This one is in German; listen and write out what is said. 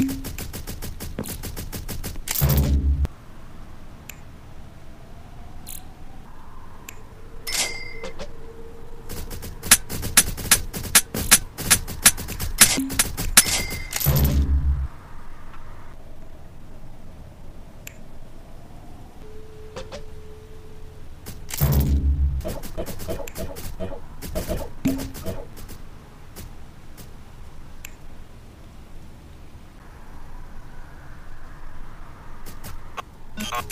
you Uh.